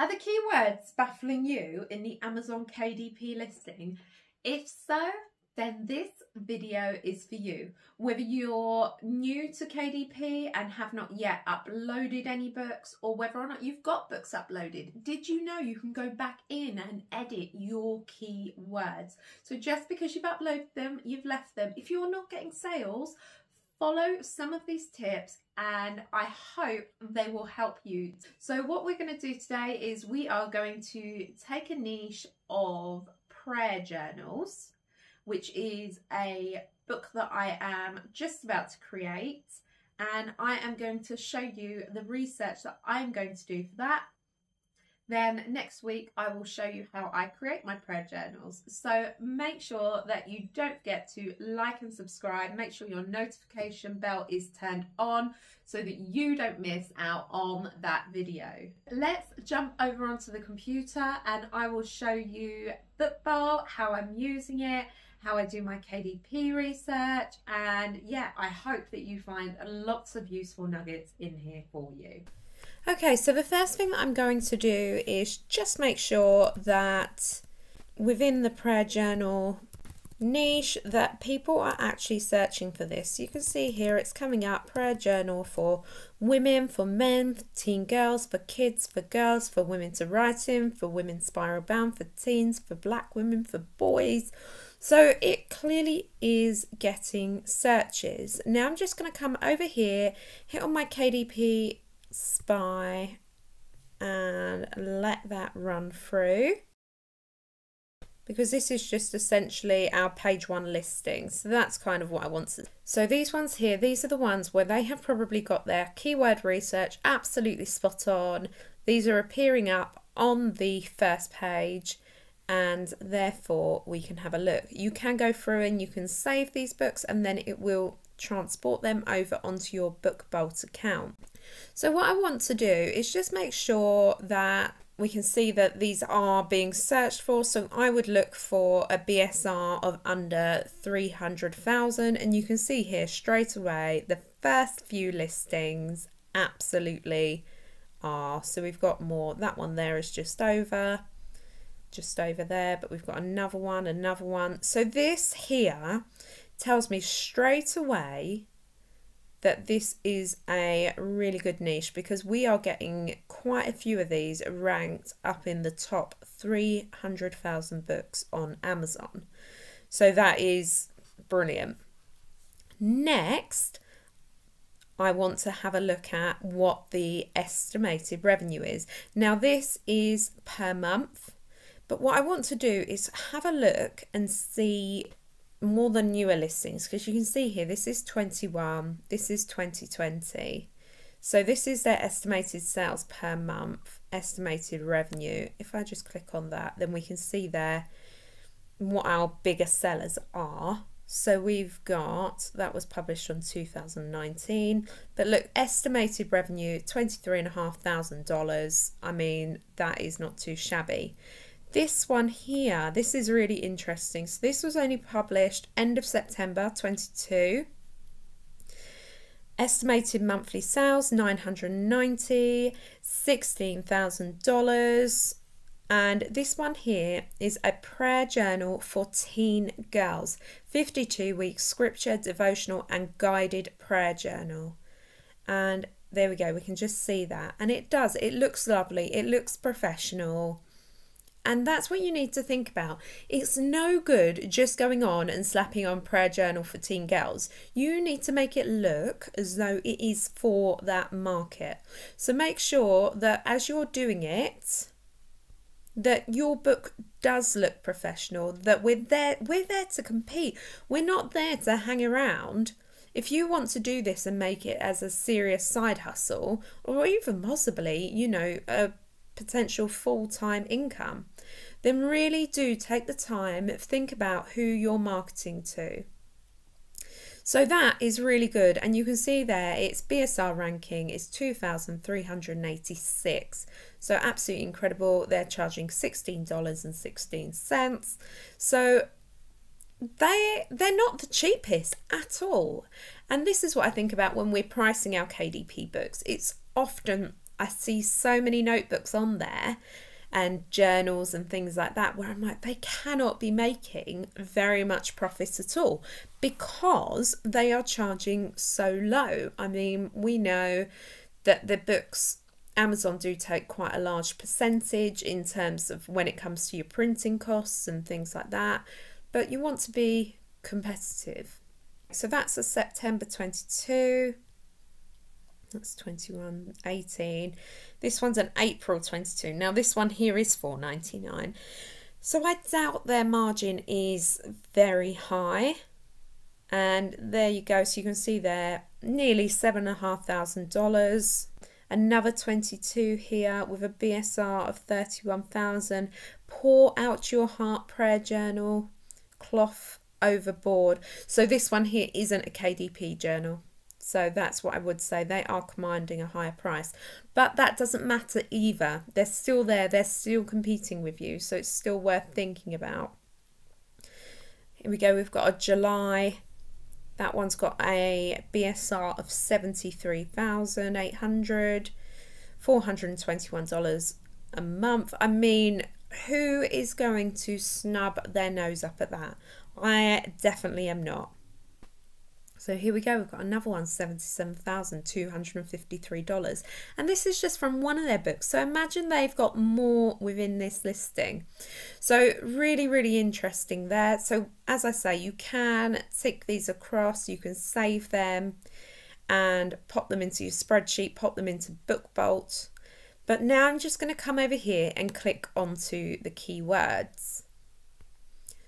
Are the keywords baffling you in the Amazon KDP listing? If so, then this video is for you. Whether you're new to KDP and have not yet uploaded any books or whether or not you've got books uploaded, did you know you can go back in and edit your keywords? So just because you've uploaded them, you've left them. If you're not getting sales, follow some of these tips and I hope they will help you. So what we're going to do today is we are going to take a niche of prayer journals, which is a book that I am just about to create and I am going to show you the research that I'm going to do for that then next week I will show you how I create my prayer journals. So make sure that you don't forget to like and subscribe. Make sure your notification bell is turned on so that you don't miss out on that video. Let's jump over onto the computer and I will show you Bookbolt, how I'm using it, how I do my KDP research and yeah, I hope that you find lots of useful nuggets in here for you. Okay, so the first thing that I'm going to do is just make sure that within the prayer journal niche that people are actually searching for this. You can see here it's coming up prayer journal for women, for men, for teen girls, for kids, for girls, for women to write in, for women spiral bound, for teens, for black women, for boys. So it clearly is getting searches. Now I'm just going to come over here, hit on my KDP spy and let that run through because this is just essentially our page one listing. So that's kind of what I want to. So these ones here, these are the ones where they have probably got their keyword research absolutely spot on. These are appearing up on the first page and therefore we can have a look. You can go through and you can save these books and then it will transport them over onto your BookBolt account. So what I want to do is just make sure that we can see that these are being searched for. So I would look for a BSR of under 300,000 and you can see here straight away the first few listings absolutely are. So we've got more, that one there is just over, just over there, but we've got another one, another one. So this here tells me straight away that this is a really good niche because we are getting quite a few of these ranked up in the top 300,000 books on Amazon. So that is brilliant. Next, I want to have a look at what the estimated revenue is. Now, this is per month, but what I want to do is have a look and see more than newer listings because you can see here this is 21 this is 2020 so this is their estimated sales per month estimated revenue. If I just click on that then we can see there what our bigger sellers are. So we've got that was published on 2019 but look estimated revenue $23,500 I mean that is not too shabby this one here, this is really interesting. So this was only published end of September 22. Estimated monthly sales 990, $16,000. And this one here is a prayer journal for teen girls. 52 week scripture, devotional, and guided prayer journal. And there we go, we can just see that. And it does, it looks lovely, it looks professional. And that's what you need to think about. It's no good just going on and slapping on prayer journal for teen girls. You need to make it look as though it is for that market. So make sure that as you're doing it, that your book does look professional, that we're there we're there to compete. We're not there to hang around. If you want to do this and make it as a serious side hustle, or even possibly, you know, a potential full time income, then really do take the time, think about who you're marketing to. So that is really good, and you can see there its BSR ranking is 2,386. So absolutely incredible. They're charging $16.16. So they they're not the cheapest at all. And this is what I think about when we're pricing our KDP books. It's often I see so many notebooks on there and journals and things like that where I'm like, they cannot be making very much profit at all because they are charging so low. I mean, we know that the books Amazon do take quite a large percentage in terms of when it comes to your printing costs and things like that, but you want to be competitive. So that's a September 22. That's 21, 18. This one's an April 22. Now this one here is 4.99. So I doubt their margin is very high. And there you go. So you can see there nearly seven and a half thousand dollars. Another 22 here with a BSR of 31,000. Pour out your heart prayer journal. Cloth overboard. So this one here isn't a KDP journal. So that's what I would say. They are commanding a higher price. But that doesn't matter either. They're still there. They're still competing with you. So it's still worth thinking about. Here we go. We've got a July. That one's got a BSR of 73,800 $421 a month. I mean, who is going to snub their nose up at that? I definitely am not. So here we go, we've got another one, $77,253. And this is just from one of their books. So imagine they've got more within this listing. So really, really interesting there. So as I say, you can tick these across, you can save them and pop them into your spreadsheet, pop them into BookBolt. But now I'm just going to come over here and click onto the keywords.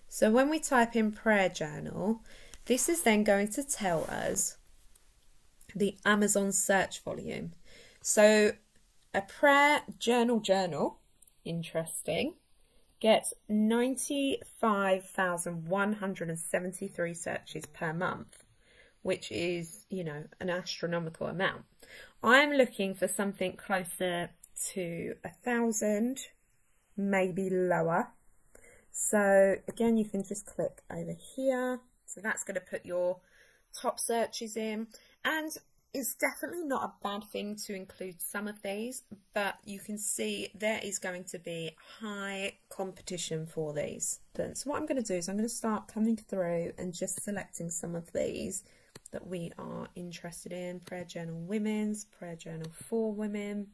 So when we type in prayer journal, this is then going to tell us the Amazon search volume. So a prayer journal journal, interesting, gets 95,173 searches per month, which is, you know, an astronomical amount. I'm looking for something closer to a thousand, maybe lower. So again, you can just click over here so that's going to put your top searches in. And it's definitely not a bad thing to include some of these, but you can see there is going to be high competition for these. So what I'm going to do is I'm going to start coming through and just selecting some of these that we are interested in. Prayer Journal Women's, Prayer Journal for Women,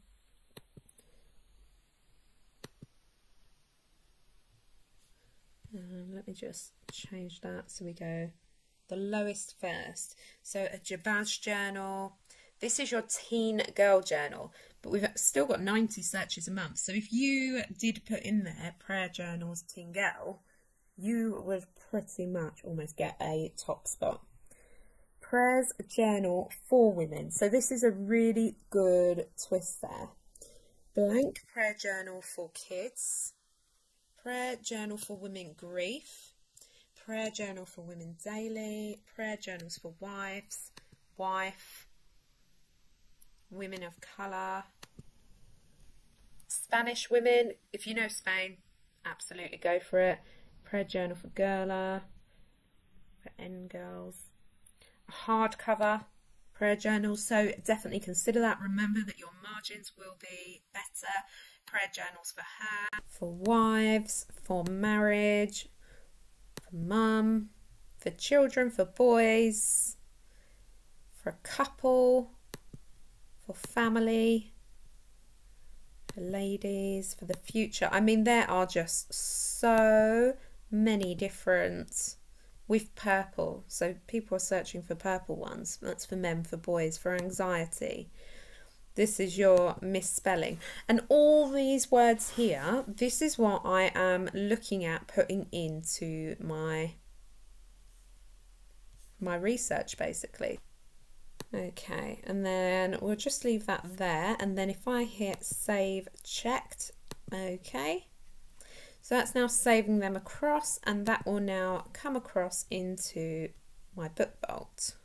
Um, let me just change that so we go the lowest first. So a Jabez journal. This is your teen girl journal, but we've still got 90 searches a month. So if you did put in there prayer journals teen girl, you would pretty much almost get a top spot. Prayers journal for women. So this is a really good twist there. Blank prayer journal for kids Prayer Journal for Women Grief, Prayer Journal for Women Daily, Prayer Journals for Wives, Wife, Women of Colour, Spanish Women. If you know Spain, absolutely go for it. Prayer Journal for Girler, for N Girls, hardcover prayer journal. So definitely consider that. Remember that your margins will be better prayer journals for her, for wives, for marriage, for mum, for children, for boys, for a couple, for family, for ladies, for the future. I mean, there are just so many different with purple. So people are searching for purple ones. That's for men, for boys, for anxiety, this is your misspelling. And all these words here, this is what I am looking at putting into my my research basically. Okay, and then we'll just leave that there. And then if I hit save checked, okay. So that's now saving them across and that will now come across into my BookBolt.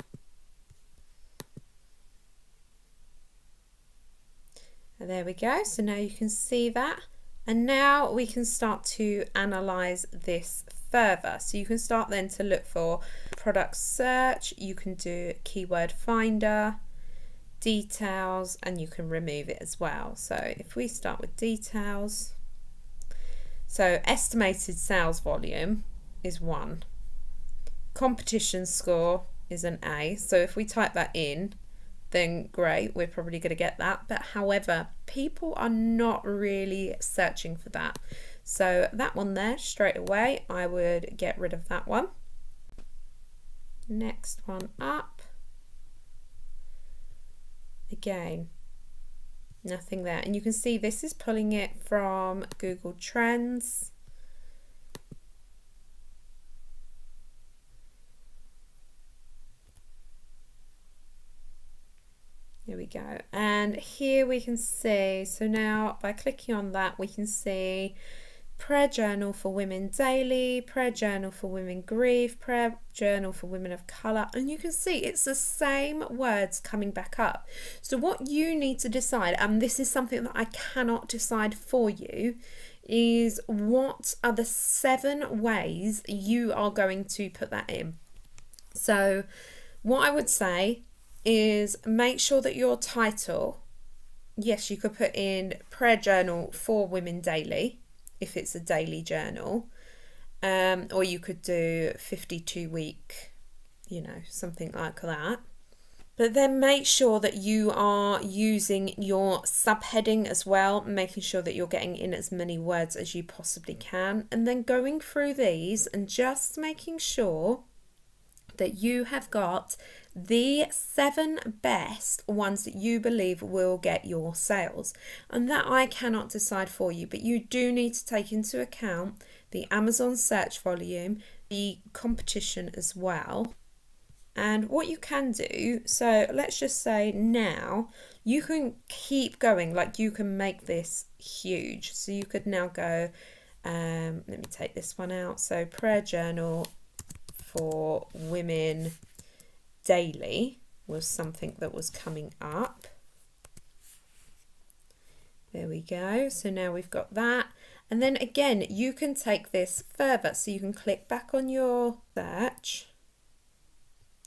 There we go. So now you can see that. And now we can start to analyze this further. So you can start then to look for product search. You can do keyword finder. details and you can remove it as well. So if we start with details, so estimated sales volume is one. Competition score is an A. So if we type that in, then great, we're probably going to get that. But however, people are not really searching for that. So that one there, straight away, I would get rid of that one. Next one up. Again, nothing there. And you can see this is pulling it from Google Trends. There we go. And here we can see, so now by clicking on that, we can see prayer journal for women daily, prayer journal for women grieve, prayer journal for women of colour. And you can see it's the same words coming back up. So what you need to decide, and this is something that I cannot decide for you, is what are the seven ways you are going to put that in. So what I would say is make sure that your title, yes, you could put in prayer journal for women daily if it's a daily journal, um, or you could do 52 week, you know, something like that. But then make sure that you are using your subheading as well, making sure that you're getting in as many words as you possibly can, and then going through these and just making sure that you have got the seven best ones that you believe will get your sales. And that I cannot decide for you, but you do need to take into account the Amazon search volume, the competition as well. And what you can do, so let's just say now you can keep going, like you can make this huge. So you could now go, um, let me take this one out. So, prayer journal for women daily was something that was coming up. There we go. So now we've got that. And then again, you can take this further. So you can click back on your search.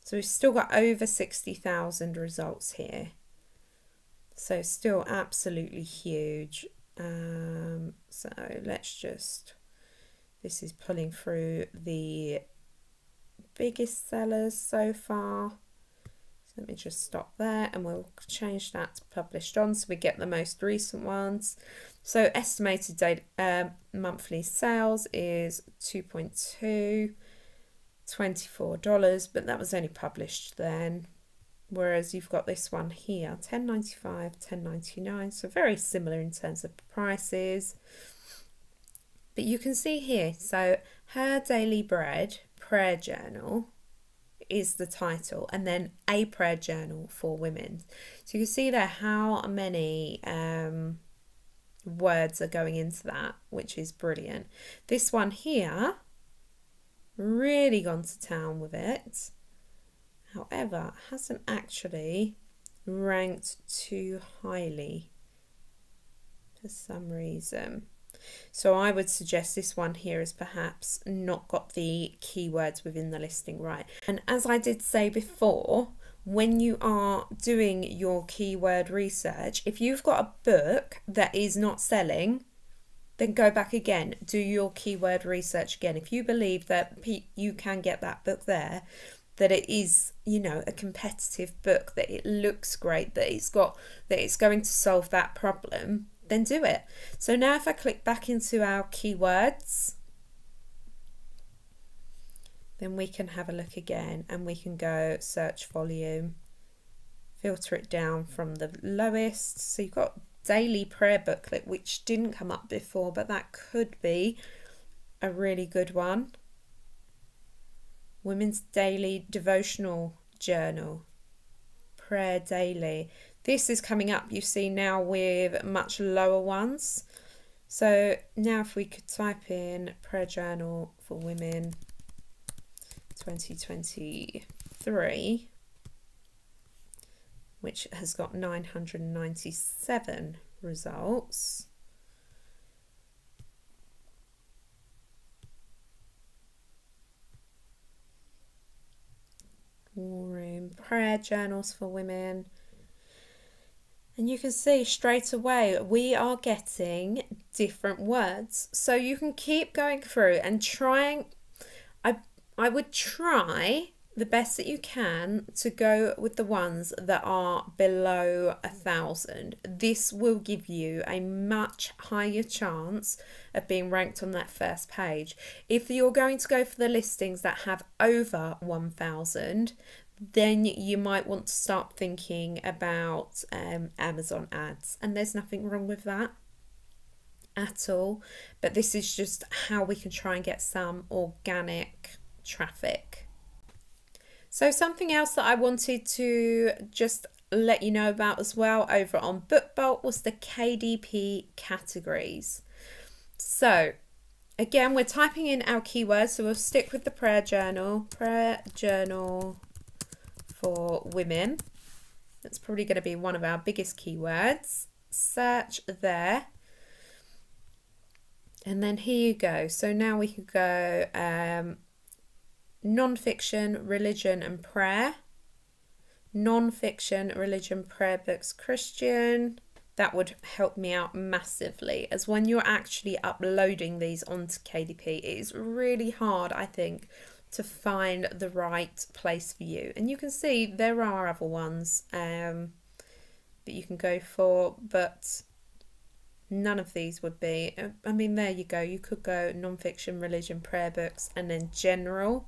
So we've still got over 60,000 results here. So still absolutely huge. Um, so let's just, this is pulling through the biggest sellers so far. So let me just stop there and we'll change that to published on so we get the most recent ones. So estimated date, uh, monthly sales is 2.2, $24, but that was only published then. Whereas you've got this one here, 10.95, 10.99, so very similar in terms of prices. But you can see here, so her daily bread prayer journal is the title and then a prayer journal for women. So you can see there how many um, words are going into that which is brilliant. This one here really gone to town with it. However hasn't actually ranked too highly for some reason so I would suggest this one here has perhaps not got the keywords within the listing right. And as I did say before, when you are doing your keyword research, if you've got a book that is not selling, then go back again, do your keyword research again. If you believe that you can get that book there, that it is, you know, a competitive book, that it looks great, that it's got that it's going to solve that problem, then do it. So now if I click back into our keywords, then we can have a look again and we can go search volume, filter it down from the lowest. So you've got daily prayer booklet, which didn't come up before, but that could be a really good one. Women's daily devotional journal, prayer daily. This is coming up, you see now with much lower ones. So now if we could type in prayer journal for women 2023, which has got 997 results. War room prayer journals for women And you can see straight away we are getting different words. So you can keep going through and trying. I I would try the best that you can to go with the ones that are below a thousand. This will give you a much higher chance of being ranked on that first page. If you're going to go for the listings that have over 1000, then you might want to start thinking about um, Amazon ads, and there's nothing wrong with that at all. But this is just how we can try and get some organic traffic so, something else that I wanted to just let you know about as well over on BookBolt was the KDP categories. So, again, we're typing in our keywords, so we'll stick with the prayer journal, prayer journal for women. That's probably going to be one of our biggest keywords. Search there. And then here you go. So now we can go um, non-fiction, religion and prayer. Non-fiction, religion, prayer books, Christian. That would help me out massively as when you're actually uploading these onto KDP, it is really hard, I think, to find the right place for you. And you can see there are other ones um, that you can go for, but none of these would be. I mean, there you go. You could go non-fiction, religion, prayer books, and then general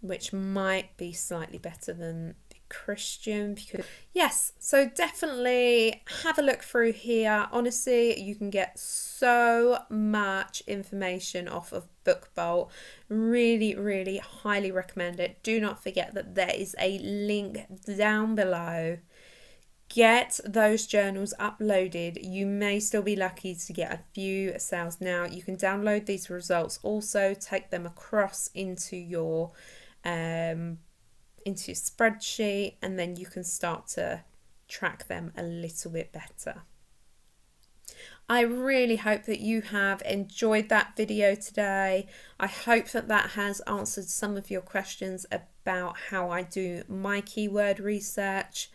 which might be slightly better than Christian because yes so definitely have a look through here. Honestly you can get so much information off of bookbolt. Really really highly recommend it. Do not forget that there is a link down below. Get those journals uploaded. You may still be lucky to get a few sales now. You can download these results. Also take them across into your um, into spreadsheet and then you can start to track them a little bit better. I really hope that you have enjoyed that video today. I hope that that has answered some of your questions about how I do my keyword research.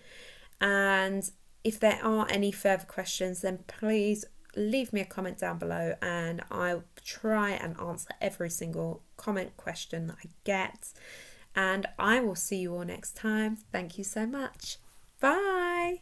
And if there are any further questions, then please leave me a comment down below and I'll try and answer every single comment question that I get. And I will see you all next time. Thank you so much. Bye.